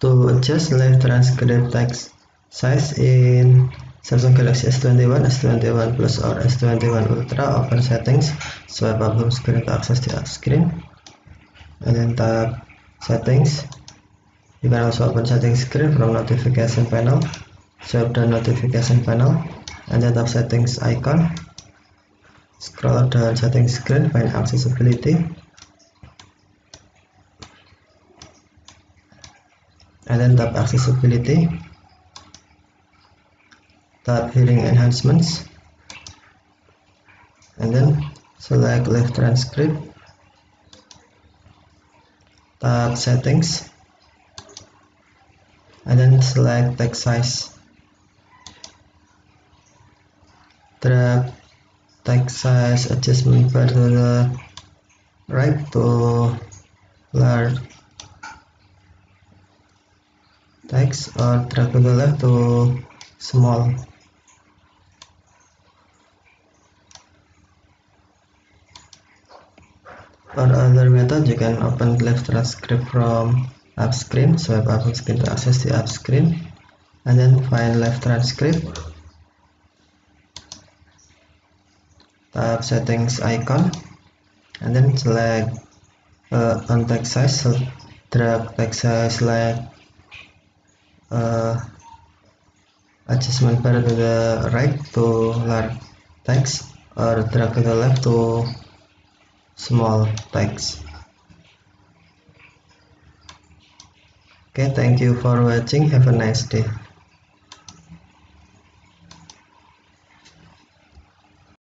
to adjust live transcript text size in Samsung Galaxy S21, S21 Plus or S21 Ultra open settings swipe up home screen to access the app screen and then tap settings. You can also open settings screen from notification panel swipe the notification panel and then tap settings icon. Scroll down settings screen find accessibility and then tap accessibility tap hearing enhancements. And then select live transcript. Tap settings. And then select text size. Drag text size adjustment bar to the right to large text or drag the left to small For other method, you can open live transcript from app screen, swipe up screen to access the app screen, and then find live transcript. Tap settings icon, and then select uh, on text size, so drag text size like uh, adjustment bar to the right to large text or drag to the left to small text okay thank you for watching. Have a nice day